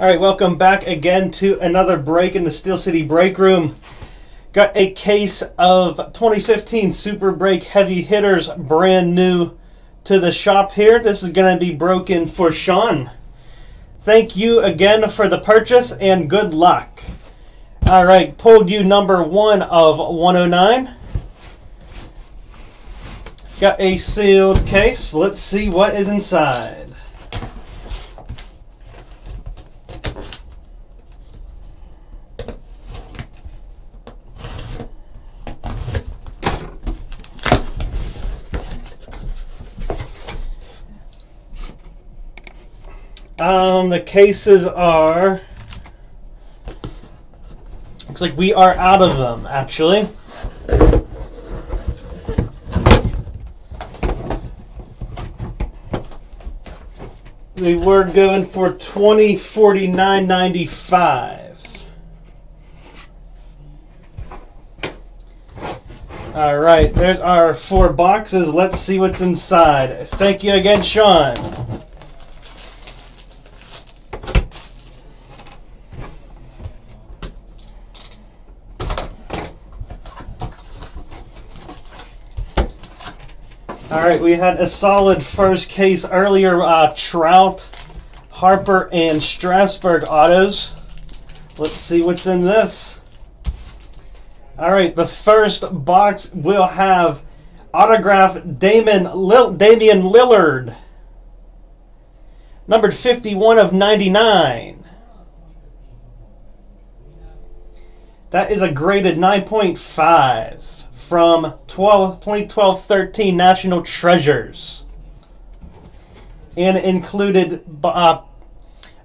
All right, welcome back again to another break in the Steel City Break Room. Got a case of 2015 Super Break Heavy Hitters, brand new to the shop here. This is going to be broken for Sean. Thank you again for the purchase and good luck. All right, pulled you number one of 109. Got a sealed case. Let's see what is inside. Um, the cases are. Looks like we are out of them, actually. They were going for twenty forty nine ninety five. All right, there's our four boxes. Let's see what's inside. Thank you again, Sean. All right, we had a solid first case earlier. Uh, Trout, Harper, and Strasburg autos. Let's see what's in this. All right, the first box will have autograph Damon Lil- Damian Lillard, numbered 51 of 99. That is a graded 9.5 from 12, 2012-13 National Treasures. And included uh,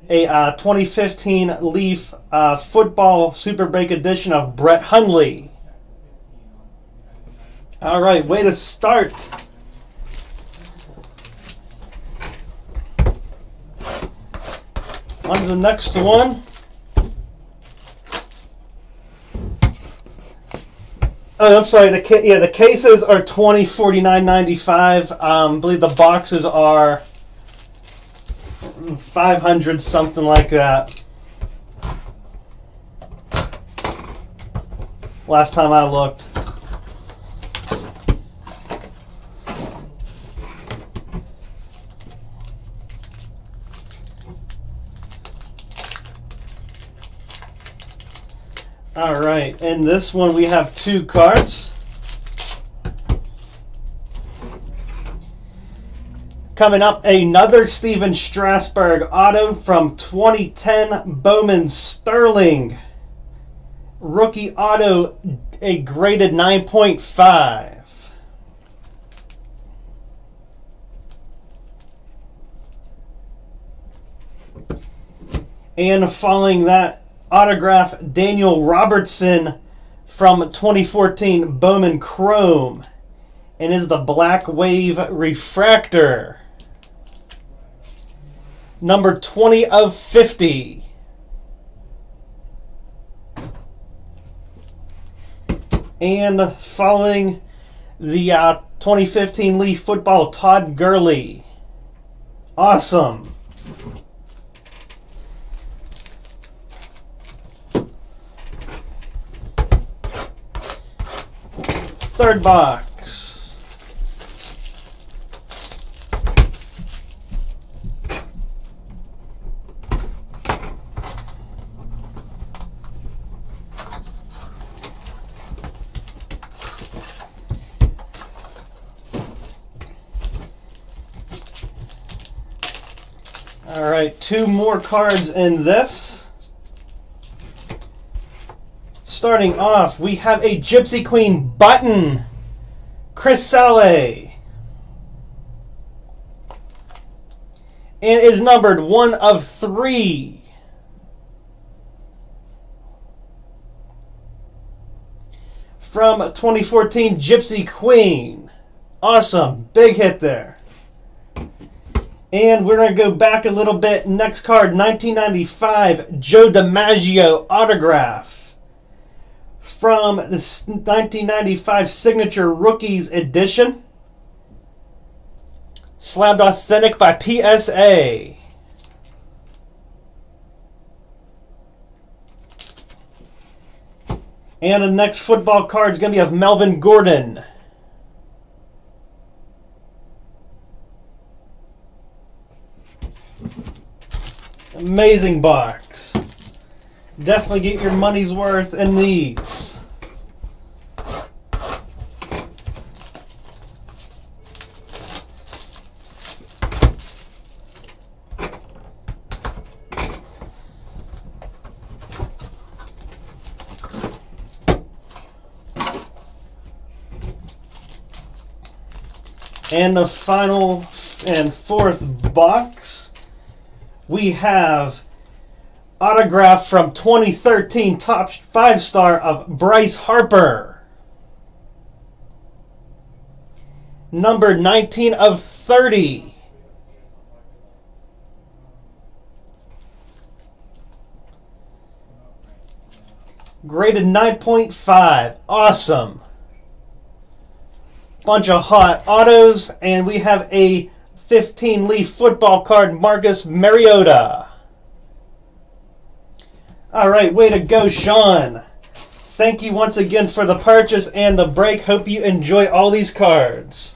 a uh, 2015 Leaf uh, Football Super Break edition of Brett Hundley. All right, way to start. On to the next one. Oh, I'm sorry. The yeah, the cases are twenty forty nine ninety five. Um, I believe the boxes are five hundred something like that. Last time I looked. All right, in this one we have two cards. Coming up, another Stephen Strasburg auto from 2010 Bowman Sterling. Rookie auto, a graded 9.5. And following that, autograph Daniel Robertson from 2014 Bowman Chrome and is the Black Wave Refractor. Number 20 of 50. And following the uh, 2015 Leaf Football, Todd Gurley. Awesome. Third box. All right, two more cards in this. Starting off, we have a Gypsy Queen button. Chris Sale. And is numbered one of three. From 2014 Gypsy Queen. Awesome. Big hit there. And we're going to go back a little bit. Next card, 1995 Joe DiMaggio autograph from the 1995 Signature Rookies Edition. Slabbed Authentic by PSA. And the next football card is going to be of Melvin Gordon. Amazing box. Definitely get your money's worth in these. And the final and fourth box, we have autograph from 2013 Topps Five Star of Bryce Harper. Number 19 of 30. Graded 9.5. Awesome bunch of hot autos, and we have a 15 leaf football card, Marcus Mariota. All right, way to go, Sean. Thank you once again for the purchase and the break. Hope you enjoy all these cards.